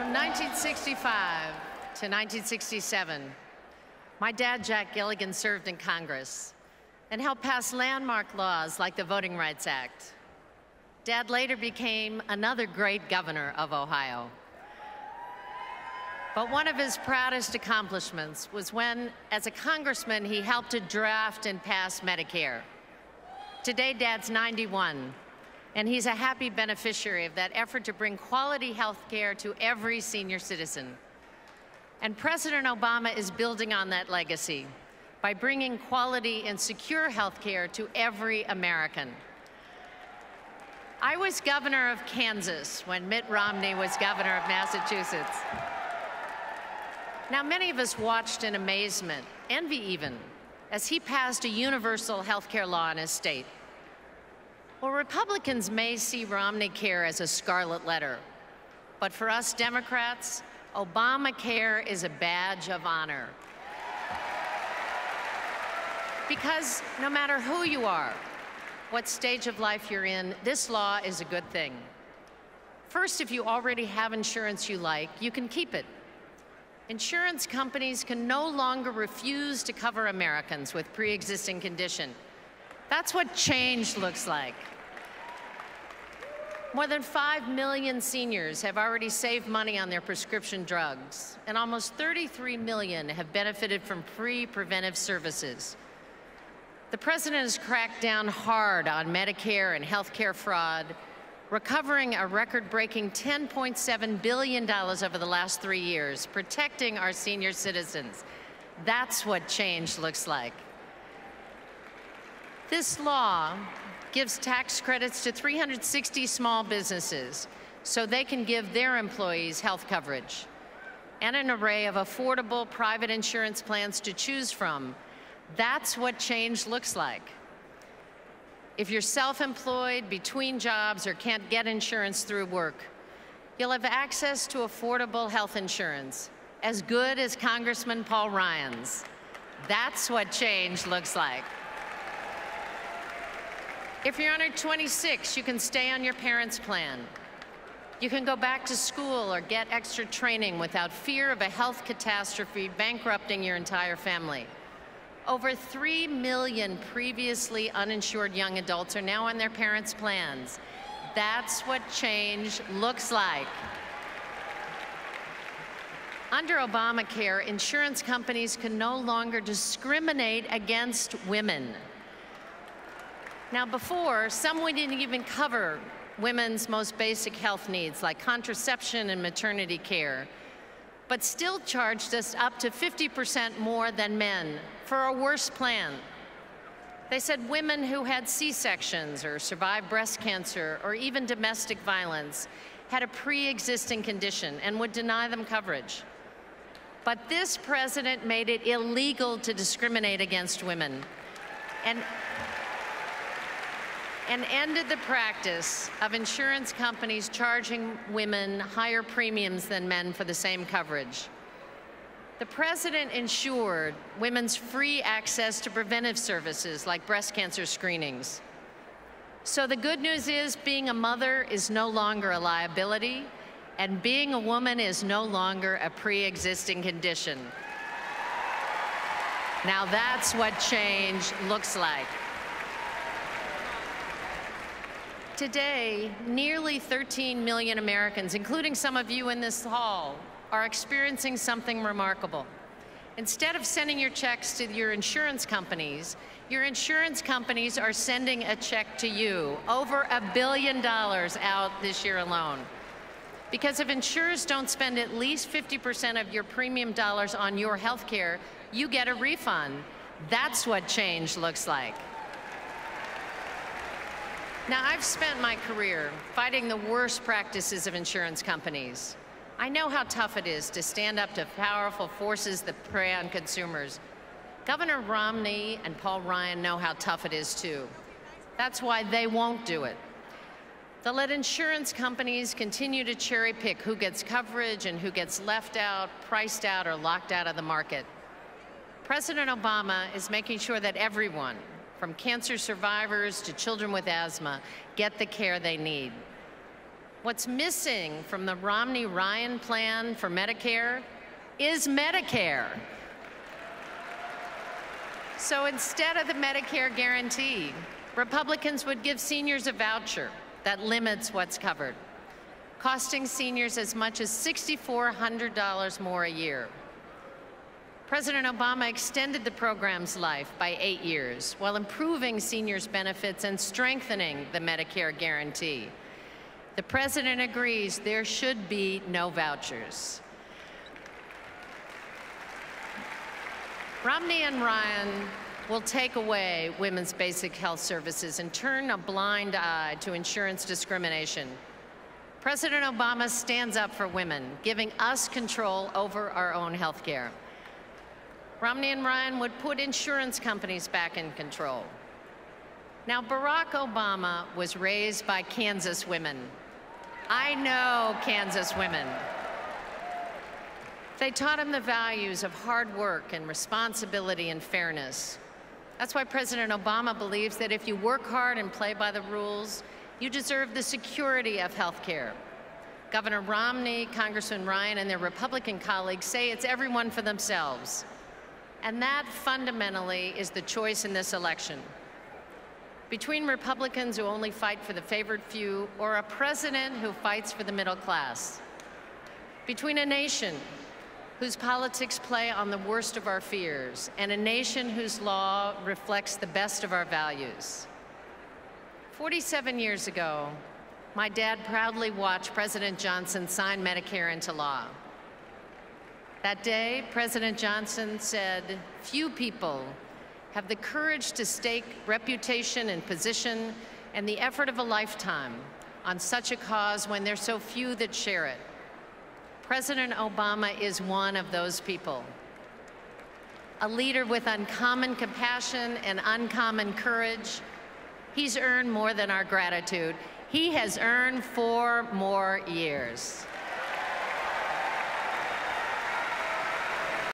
From 1965 to 1967, my dad, Jack Gilligan, served in Congress and helped pass landmark laws like the Voting Rights Act. Dad later became another great governor of Ohio. But one of his proudest accomplishments was when, as a congressman, he helped to draft and pass Medicare. Today, Dad's 91, and he's a happy beneficiary of that effort to bring quality health care to every senior citizen. And President Obama is building on that legacy by bringing quality and secure health care to every American. I was governor of Kansas when Mitt Romney was governor of Massachusetts. Now, many of us watched in amazement, envy even, as he passed a universal health care law in his state. Well, Republicans may see Romney Care as a scarlet letter, but for us Democrats, Obamacare is a badge of honor. Because no matter who you are, what stage of life you're in, this law is a good thing. First, if you already have insurance you like, you can keep it. Insurance companies can no longer refuse to cover Americans with pre-existing condition. That's what change looks like. More than 5 million seniors have already saved money on their prescription drugs, and almost 33 million have benefited from free preventive services. The president has cracked down hard on Medicare and healthcare fraud, recovering a record-breaking $10.7 billion over the last three years, protecting our senior citizens. That's what change looks like. This law gives tax credits to 360 small businesses so they can give their employees health coverage and an array of affordable private insurance plans to choose from. That's what change looks like. If you're self-employed, between jobs, or can't get insurance through work, you'll have access to affordable health insurance, as good as Congressman Paul Ryan's. That's what change looks like. If you're under 26, you can stay on your parents' plan. You can go back to school or get extra training without fear of a health catastrophe bankrupting your entire family. Over 3 million previously uninsured young adults are now on their parents' plans. That's what change looks like. Under Obamacare, insurance companies can no longer discriminate against women. Now before, some we didn't even cover women's most basic health needs like contraception and maternity care but still charged us up to 50% more than men for a worse plan. They said women who had C-sections or survived breast cancer or even domestic violence had a pre-existing condition and would deny them coverage. But this president made it illegal to discriminate against women. And and ended the practice of insurance companies charging women higher premiums than men for the same coverage. The president ensured women's free access to preventive services like breast cancer screenings. So the good news is being a mother is no longer a liability, and being a woman is no longer a pre-existing condition. Now that's what change looks like. Today, nearly 13 million Americans, including some of you in this hall, are experiencing something remarkable. Instead of sending your checks to your insurance companies, your insurance companies are sending a check to you, over a billion dollars out this year alone. Because if insurers don't spend at least 50% of your premium dollars on your health care, you get a refund. That's what change looks like. Now, I've spent my career fighting the worst practices of insurance companies. I know how tough it is to stand up to powerful forces that prey on consumers. Governor Romney and Paul Ryan know how tough it is too. That's why they won't do it. They'll let insurance companies continue to cherry pick who gets coverage and who gets left out, priced out, or locked out of the market. President Obama is making sure that everyone, from cancer survivors to children with asthma, get the care they need. What's missing from the Romney Ryan plan for Medicare is Medicare. So instead of the Medicare guarantee, Republicans would give seniors a voucher that limits what's covered, costing seniors as much as $6,400 more a year. President Obama extended the program's life by eight years while improving seniors' benefits and strengthening the Medicare guarantee. The president agrees there should be no vouchers. Romney and Ryan will take away women's basic health services and turn a blind eye to insurance discrimination. President Obama stands up for women, giving us control over our own health care. Romney and Ryan would put insurance companies back in control. Now, Barack Obama was raised by Kansas women. I know Kansas women. They taught him the values of hard work and responsibility and fairness. That's why President Obama believes that if you work hard and play by the rules, you deserve the security of health care. Governor Romney, Congressman Ryan, and their Republican colleagues say it's everyone for themselves. And that fundamentally is the choice in this election. Between Republicans who only fight for the favored few or a president who fights for the middle class. Between a nation whose politics play on the worst of our fears and a nation whose law reflects the best of our values. 47 years ago, my dad proudly watched President Johnson sign Medicare into law. That day, President Johnson said, few people have the courage to stake reputation and position and the effort of a lifetime on such a cause when there's so few that share it. President Obama is one of those people. A leader with uncommon compassion and uncommon courage. He's earned more than our gratitude. He has earned four more years.